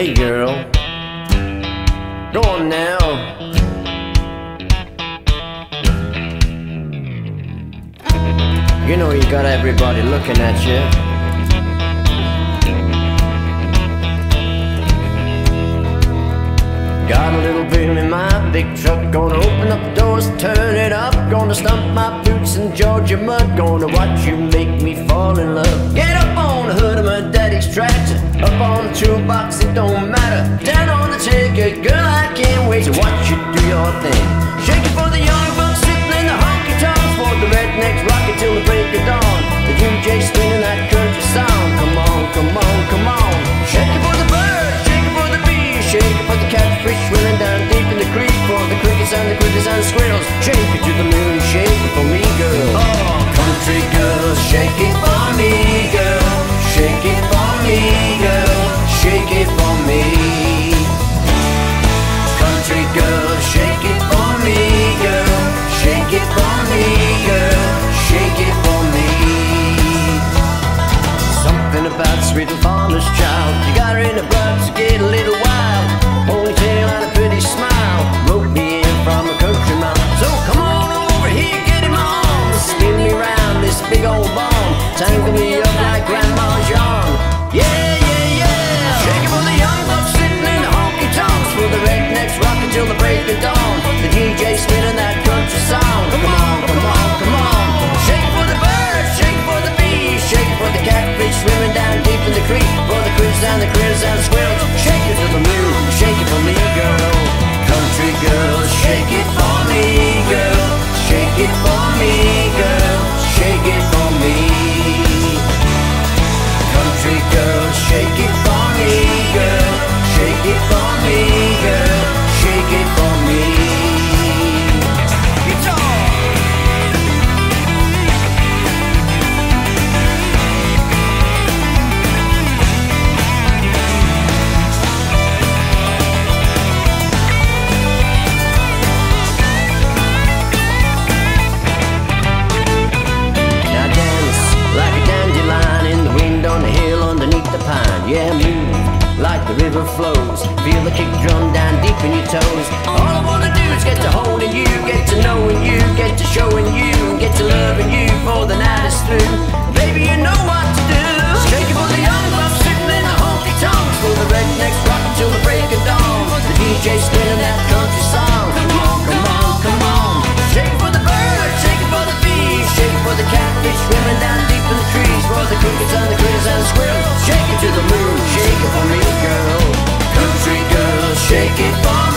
Hey girl, go on now. You know you got everybody looking at you. Got a little bill in my big truck, gonna open up the doors, turn it up, gonna stump my boots in Georgia mud, gonna watch you make me fall in love. Get up up on the toolbox, it don't matter. Down on the ticket, girl, I can't wait to watch you do your thing. Shake it for the young bucks sitting in the honky tonks, for the rednecks rocking till the break of dawn. The DJ spinning that country sound, come on, come on, come on. Shake it for the birds, shake it for the bees, shake it for the catfish swimming down deep in the creek, for the crickets and the crickets and the squirrels. Shake it to the moon, shake it for me, girl. Oh, country girl, shake it for me, girl. Flows. Feel the kick drum down deep in your toes. All I wanna do is get to holding you, get to knowing you, get to showing you, get to loving you before the night is through. Baby, you know what to do. Shake it for the young bucks sitting in the honky tonks, for the rednecks rocking till the break of dawn. The DJ spinning that country song. Come on, come on, come on. Shake it for the birds, shake it for the bees, shake it for the catfish swimming down Keep on.